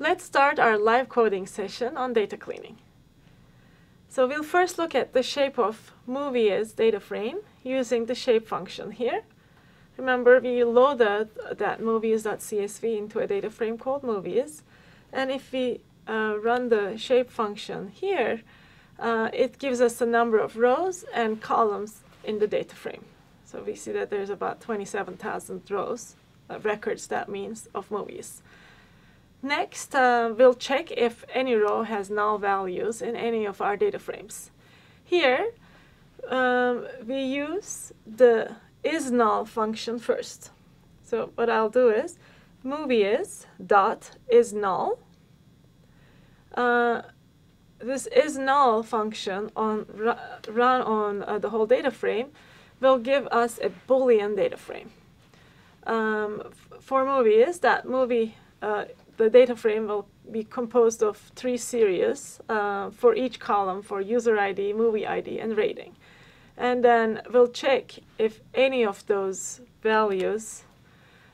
Let's start our live coding session on data cleaning. So we'll first look at the shape of movie_is data frame using the shape function here. Remember, we loaded that movies.csv into a data frame called movies. And if we uh, run the shape function here, uh, it gives us the number of rows and columns in the data frame. So we see that there's about 27,000 rows, records that means, of movies. Next, uh, we'll check if any row has null values in any of our data frames. Here, um, we use the isNull function first. So what I'll do is movie_is dot is null. Uh, this is null function on run on uh, the whole data frame will give us a boolean data frame. Um, for movies, that movie uh, the data frame will be composed of three series uh, for each column for user ID, movie ID, and rating. And then we'll check if any of those values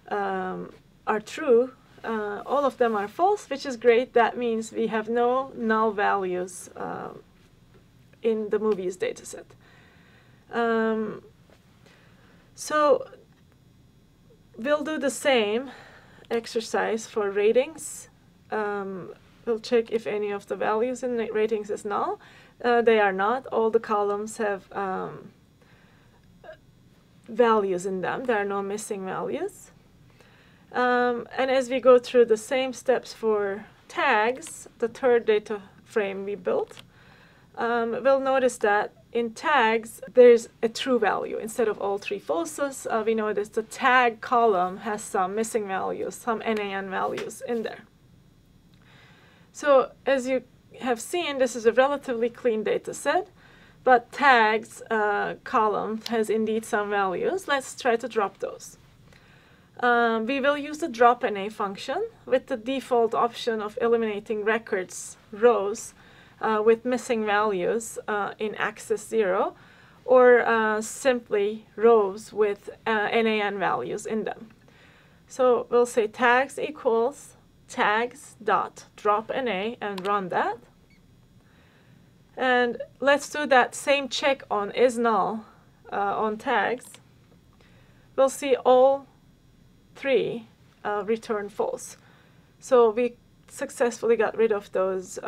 um, are true. Uh, all of them are false, which is great. That means we have no null values uh, in the movies dataset. Um, so we'll do the same exercise for ratings. Um, we'll check if any of the values in the ratings is null. Uh, they are not. All the columns have um, values in them. There are no missing values. Um, and as we go through the same steps for tags, the third data frame we built, um, we'll notice that in tags, there's a true value. Instead of all three falses, uh, we notice the tag column has some missing values, some NaN values in there. So as you have seen, this is a relatively clean data set, but tags uh, column has indeed some values. Let's try to drop those. Um, we will use the drop NA function with the default option of eliminating records rows uh, with missing values uh, in axis 0 or uh, simply rows with uh, NaN values in them. So we'll say tags equals tags dot drop NA and run that. And let's do that same check on is null uh, on tags. We'll see all three uh, return false. So we successfully got rid of those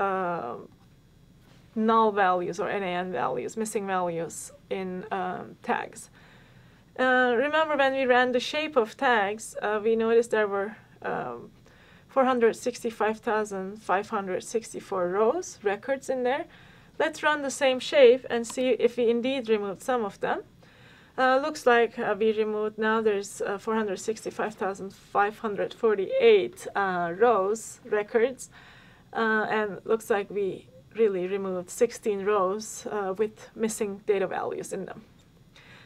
null values or NaN values, missing values in um, tags. Uh, remember when we ran the shape of tags, uh, we noticed there were um, 465,564 rows, records in there. Let's run the same shape and see if we indeed removed some of them. Uh, looks like uh, we removed now there's uh, 465,548 uh, rows, records, uh, and looks like we really removed 16 rows uh, with missing data values in them.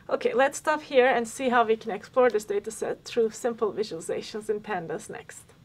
Okay, let's stop here and see how we can explore this data set through simple visualizations in Pandas next.